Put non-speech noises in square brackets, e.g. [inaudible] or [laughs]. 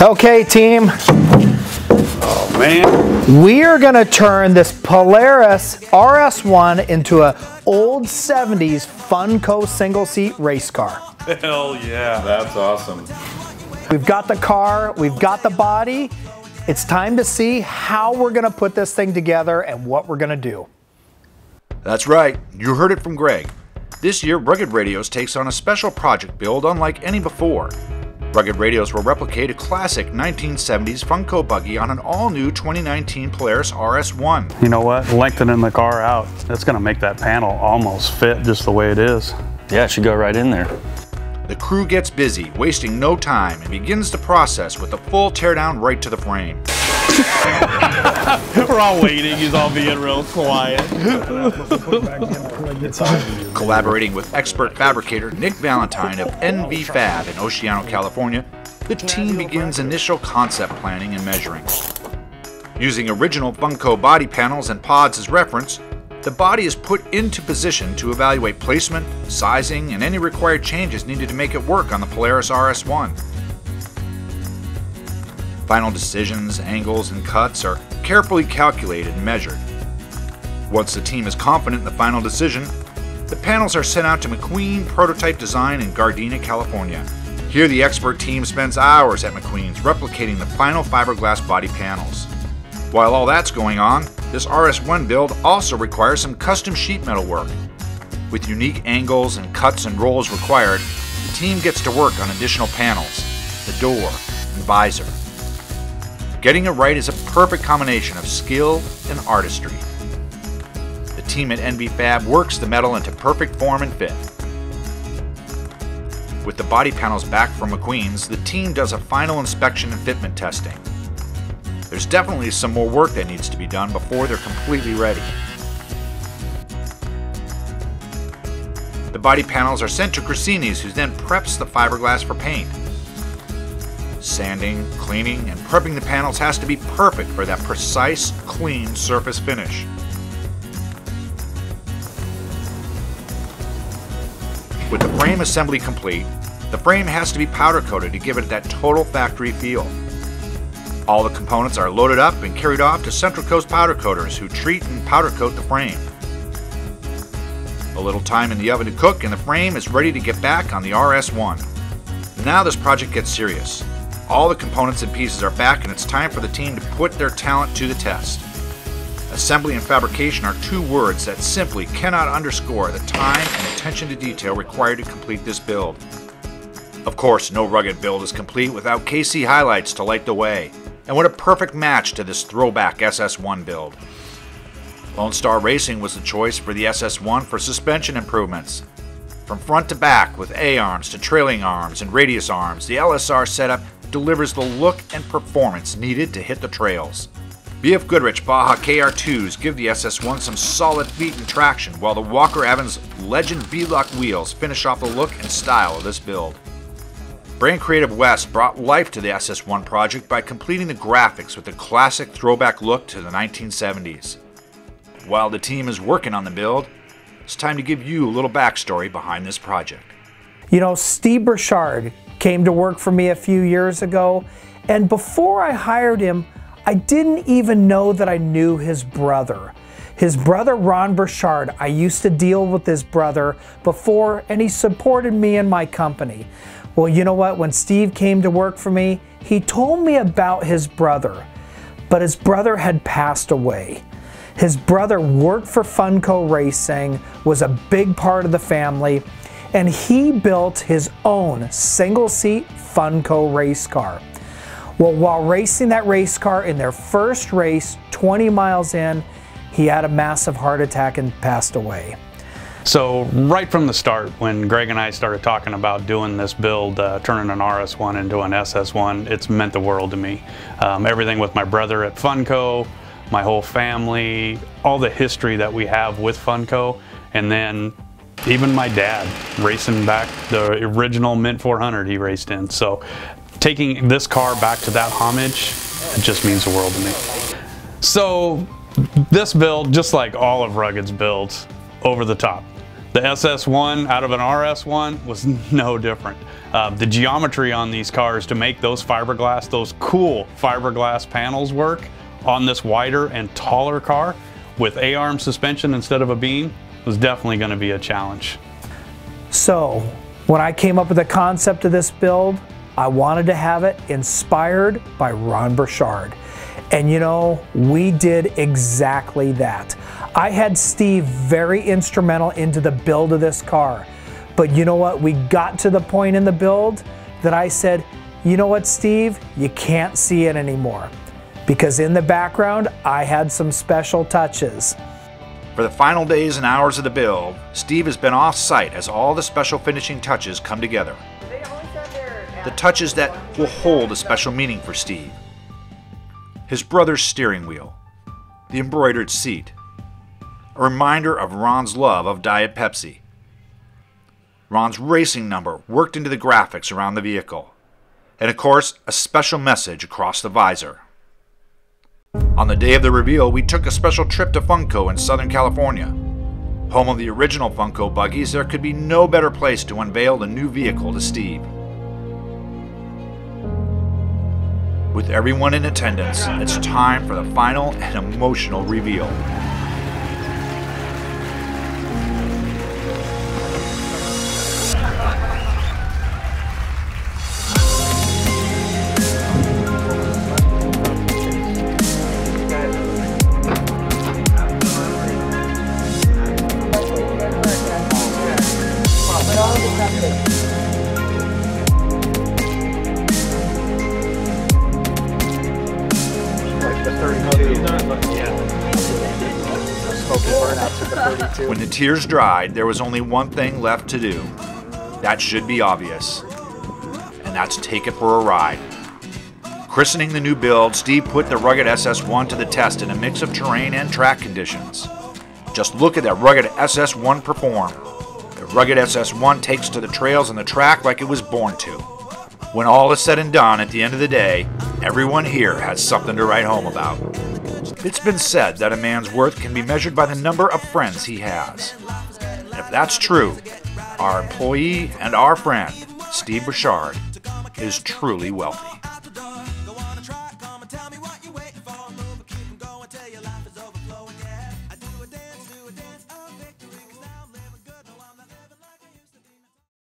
Okay, team. Oh man. We are gonna turn this Polaris RS1 into an old 70s Funco single seat race car. Hell yeah. That's awesome. We've got the car, we've got the body. It's time to see how we're gonna put this thing together and what we're gonna do. That's right, you heard it from Greg. This year, Rugged Radios takes on a special project build unlike any before. Rugged Radios will replicate a classic 1970s Funco buggy on an all-new 2019 Polaris RS1. You know what? Lengthening the car out, that's gonna make that panel almost fit just the way it is. Yeah, it should go right in there. The crew gets busy, wasting no time, and begins the process with a full teardown right to the frame. [laughs] We're all waiting. He's all being real quiet. Collaborating with expert fabricator Nick Valentine of NV Fab in Oceano, California, the team begins initial concept planning and measuring. Using original Funco body panels and pods as reference, the body is put into position to evaluate placement, sizing, and any required changes needed to make it work on the Polaris RS1. Final decisions, angles, and cuts are carefully calculated and measured. Once the team is confident in the final decision, the panels are sent out to McQueen Prototype Design in Gardena, California. Here, the expert team spends hours at McQueen's replicating the final fiberglass body panels. While all that's going on, this RS1 build also requires some custom sheet metal work. With unique angles and cuts and rolls required, the team gets to work on additional panels, the door, and visor. Getting it right is a perfect combination of skill and artistry. The team at NV Fab works the metal into perfect form and fit. With the body panels back from McQueen's, the team does a final inspection and fitment testing. There's definitely some more work that needs to be done before they're completely ready. The body panels are sent to Crescini's, who then preps the fiberglass for paint. Sanding, cleaning, and prepping the panels has to be perfect for that precise, clean surface finish. With the frame assembly complete, the frame has to be powder coated to give it that total factory feel. All the components are loaded up and carried off to Central Coast powder coaters who treat and powder coat the frame. A little time in the oven to cook and the frame is ready to get back on the RS1. Now this project gets serious. All the components and pieces are back and it's time for the team to put their talent to the test. Assembly and fabrication are two words that simply cannot underscore the time and attention to detail required to complete this build. Of course, no rugged build is complete without KC highlights to light the way, and what a perfect match to this throwback SS1 build. Lone Star Racing was the choice for the SS1 for suspension improvements. From front to back, with A-arms to trailing arms and radius arms, the LSR setup delivers the look and performance needed to hit the trails. BF Goodrich Baja KR2s give the SS1 some solid feet and traction, while the Walker Evans Legend V-Lock wheels finish off the look and style of this build. Brand Creative West brought life to the SS1 project by completing the graphics with a classic throwback look to the 1970s. While the team is working on the build, it's time to give you a little backstory behind this project. You know, Steve Burchard came to work for me a few years ago, and before I hired him, I didn't even know that I knew his brother. His brother, Ron Burchard, I used to deal with his brother before, and he supported me and my company. Well, you know what? When Steve came to work for me, he told me about his brother, but his brother had passed away. His brother worked for Funco Racing, was a big part of the family, and he built his own single seat Funco race car. Well, while racing that race car in their first race, 20 miles in, he had a massive heart attack and passed away. So right from the start, when Greg and I started talking about doing this build, uh, turning an RS1 into an SS1, it's meant the world to me. Um, everything with my brother at Funco, my whole family, all the history that we have with Funco, and then even my dad racing back the original Mint 400 he raced in. So taking this car back to that homage, it just means the world to me. So this build, just like all of Rugged's builds, over the top. The SS1 out of an RS1 was [laughs] no different. Uh, the geometry on these cars to make those fiberglass, those cool fiberglass panels work on this wider and taller car with A-arm suspension instead of a beam was definitely going to be a challenge. So, when I came up with the concept of this build, I wanted to have it inspired by Ron Burchard. And you know, we did exactly that. I had Steve very instrumental into the build of this car. But you know what? We got to the point in the build that I said, you know what, Steve? You can't see it anymore. Because in the background, I had some special touches. For the final days and hours of the build, Steve has been off site as all the special finishing touches come together. The touches that will hold a special meaning for Steve. His brother's steering wheel, the embroidered seat, a reminder of Ron's love of Diet Pepsi. Ron's racing number worked into the graphics around the vehicle, and of course, a special message across the visor. On the day of the reveal, we took a special trip to Funco in Southern California. Home of the original Funco buggies, there could be no better place to unveil the new vehicle to Steve. With everyone in attendance, it's time for the final and emotional reveal. When the tears dried, there was only one thing left to do. That should be obvious. And that's take it for a ride. Christening the new build, Steve put the rugged SS1 to the test in a mix of terrain and track conditions. Just look at that rugged SS1 perform. Rugged SS1 takes to the trails and the track like it was born to. When all is said and done, at the end of the day, everyone here has something to write home about. It's been said that a man's worth can be measured by the number of friends he has. And if that's true, our employee and our friend, Steve Burchard, is truly wealthy.